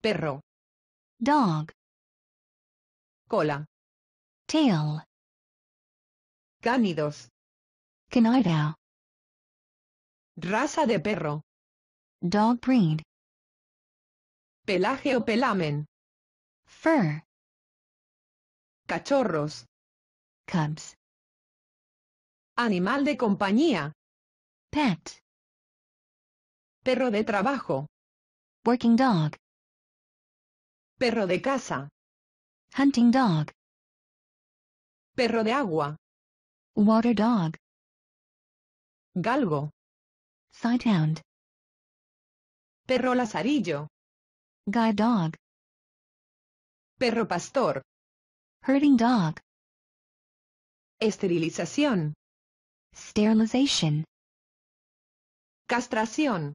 perro, dog, cola, tail, cánidos, canido, raza de perro, dog breed, pelaje o pelamen, fur, cachorros, cubs, animal de compañía, pet, perro de trabajo, working dog, perro de casa, hunting dog, perro de agua, water dog, galgo, sighthound, perro lazarillo, guide dog, perro pastor, herding dog, esterilización, sterilization, castración,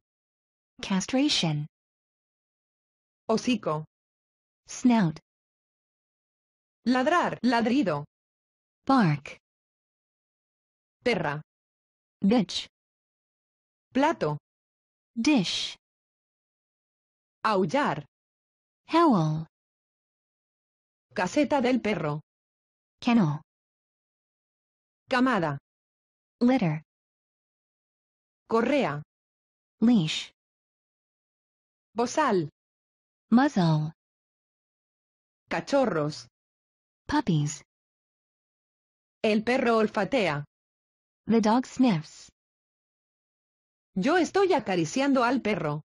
castration, hocico, snout, ladrar, ladrido, bark, perra, bitch, plato, dish, aullar, howl, caseta del perro, kennel, camada, litter, correa, leash, bozal, muzzle, cachorros, puppies, el perro olfatea. the dog sniffs. Yo estoy acariciando al perro.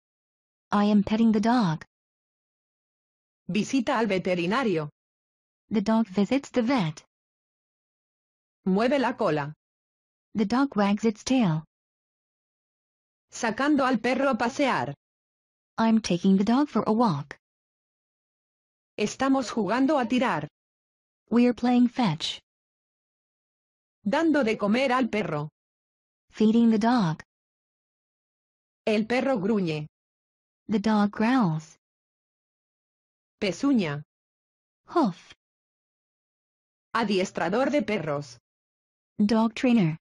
I am petting the dog. Visita al veterinario. The dog visits the vet. Mueve la cola. The dog wags its tail. Sacando al perro a pasear. I'm taking the dog for a walk. Estamos jugando a tirar. We're playing fetch. Dando de comer al perro. Feeding the dog. El perro gruñe. The dog growls. Pezuña. Hoof. Adiestrador de perros. Dog trainer.